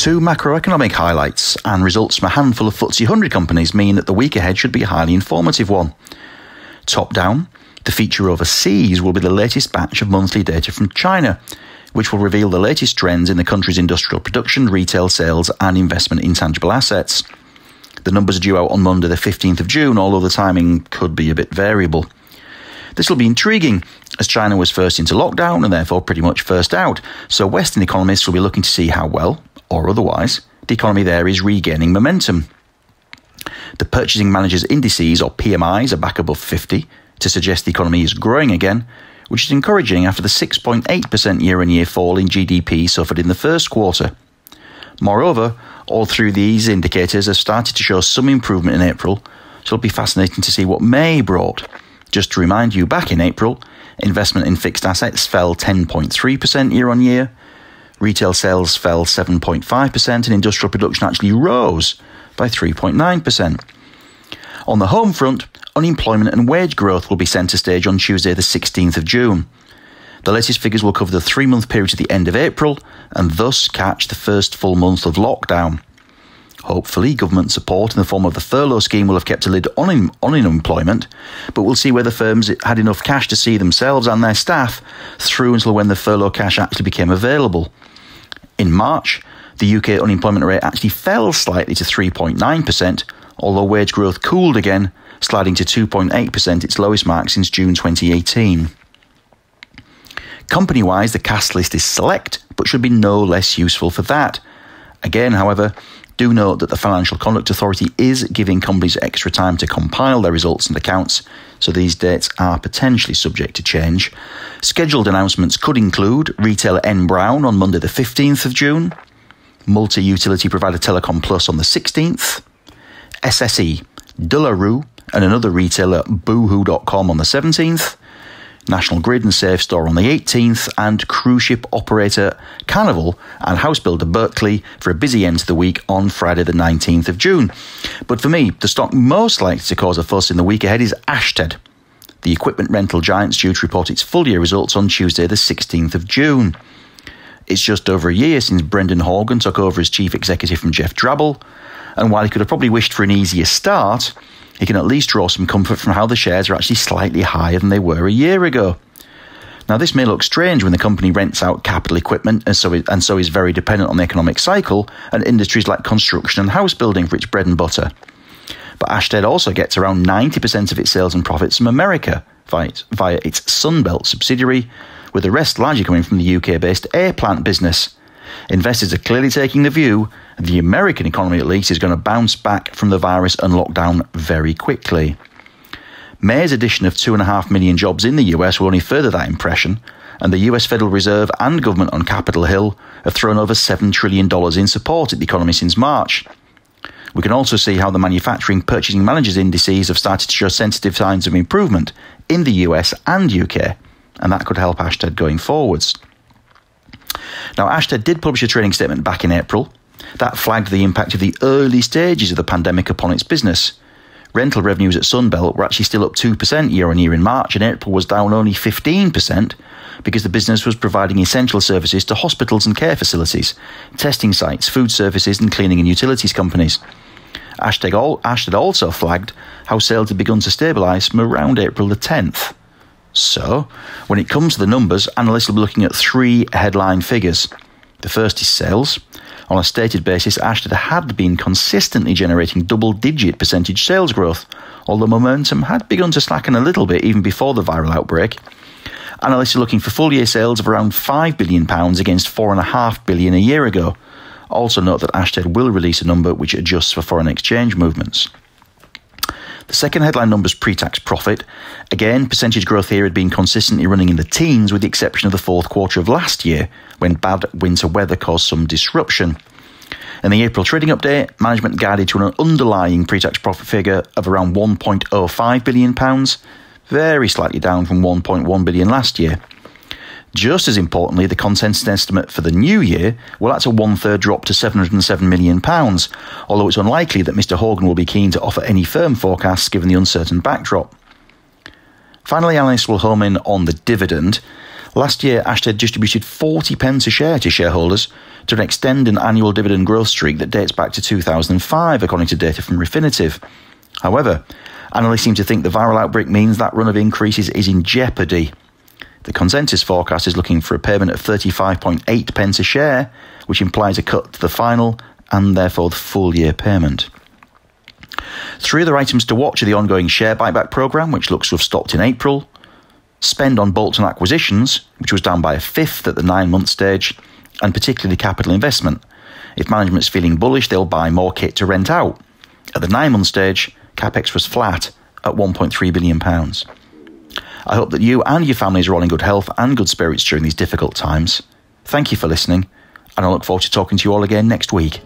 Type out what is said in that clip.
Two macroeconomic highlights and results from a handful of FTSE 100 companies mean that the week ahead should be a highly informative one. Top down, the feature overseas will be the latest batch of monthly data from China, which will reveal the latest trends in the country's industrial production, retail sales, and investment in tangible assets. The numbers are due out on Monday, the 15th of June, although the timing could be a bit variable. This will be intriguing, as China was first into lockdown and therefore pretty much first out, so Western economists will be looking to see how well, or otherwise, the economy there is regaining momentum. The Purchasing Managers Indices, or PMIs, are back above 50 to suggest the economy is growing again, which is encouraging after the 6.8% year on year fall in GDP suffered in the first quarter. Moreover, all through these indicators have started to show some improvement in April, so it'll be fascinating to see what May brought. Just to remind you, back in April, investment in fixed assets fell 10.3% year on year, Retail sales fell 7.5% and industrial production actually rose by 3.9%. On the home front, unemployment and wage growth will be centre stage on Tuesday, the 16th of June. The latest figures will cover the three month period to the end of April and thus catch the first full month of lockdown. Hopefully, government support in the form of the furlough scheme will have kept a lid on, on unemployment, but we'll see whether firms had enough cash to see themselves and their staff through until when the furlough cash actually became available. In March, the UK unemployment rate actually fell slightly to 3.9%, although wage growth cooled again, sliding to 2.8%, its lowest mark since June 2018. Company wise, the cast list is select, but should be no less useful for that. Again, however, do note that the Financial Conduct Authority is giving companies extra time to compile their results and accounts, so these dates are potentially subject to change. Scheduled announcements could include retailer N Brown on Monday, the 15th of June, multi utility provider Telecom Plus on the 16th, SSE, De La and another retailer Boohoo.com on the 17th, National Grid and Safestore on the 18th, and cruise ship operator Carnival and house builder Berkeley for a busy end to the week on Friday, the 19th of June. But for me, the stock most likely to cause a fuss in the week ahead is Ashtead. The equipment rental giant's due to report its full year results on Tuesday, the 16th of June. It's just over a year since Brendan Horgan took over as chief executive from Geoff Drabble, and while he could have probably wished for an easier start, he can at least draw some comfort from how the shares are actually slightly higher than they were a year ago. Now, this may look strange when the company rents out capital equipment and so, is, and so is very dependent on the economic cycle and industries like construction and house building for its bread and butter. But Ashtead also gets around 90% of its sales and profits from America via, via its Sunbelt subsidiary, with the rest largely coming from the UK based A-Plant business. Investors are clearly taking the view the American economy, at least, is going to bounce back from the virus and lockdown very quickly. May's addition of 2.5 million jobs in the US will only further that impression, and the US Federal Reserve and government on Capitol Hill have thrown over $7 trillion in support at the economy since March. We can also see how the manufacturing purchasing managers indices have started to show sensitive signs of improvement in the US and UK, and that could help Ashtead going forwards. Now, Ashtead did publish a trading statement back in April. That flagged the impact of the early stages of the pandemic upon its business. Rental revenues at Sunbelt were actually still up 2% year on year in March, and April was down only 15% because the business was providing essential services to hospitals and care facilities, testing sites, food services, and cleaning and utilities companies. Ashtead also flagged how sales had begun to stabilise from around April the 10th. So, when it comes to the numbers, analysts will be looking at three headline figures. The first is sales. On a stated basis, Ashtead had been consistently generating double digit percentage sales growth, although momentum had begun to slacken a little bit even before the viral outbreak. Analysts are looking for full year sales of around £5 billion against £4.5 billion a year ago. Also, note that Ashtead will release a number which adjusts for foreign exchange movements. The second headline number is pre tax profit. Again, percentage growth here had been consistently running in the teens, with the exception of the fourth quarter of last year, when bad winter weather caused some disruption. In the April trading update, management guided to an underlying pre tax profit figure of around £1.05 billion, very slightly down from 1.1 billion last year. Just as importantly, the consensus estimate for the new year, will that's a one third drop to £707 million, although it's unlikely that Mr. Horgan will be keen to offer any firm forecasts given the uncertain backdrop. Finally, analysts will home in on the dividend. Last year, Ashtead distributed 40 pence a share to shareholders to extend an annual dividend growth streak that dates back to 2005, according to data from Refinitiv. However, analysts seem to think the viral outbreak means that run of increases is in jeopardy. The consensus forecast is looking for a payment of 35.8 pence a share, which implies a cut to the final and therefore the full year payment. Three other items to watch are the ongoing share buyback programme, which looks to have stopped in April, spend on bolt-on acquisitions, which was down by a fifth at the nine-month stage, and particularly capital investment. If management's feeling bullish, they'll buy more kit to rent out. At the nine-month stage, capex was flat at 1.3 billion pounds. I hope that you and your families are all in good health and good spirits during these difficult times. Thank you for listening, and I look forward to talking to you all again next week.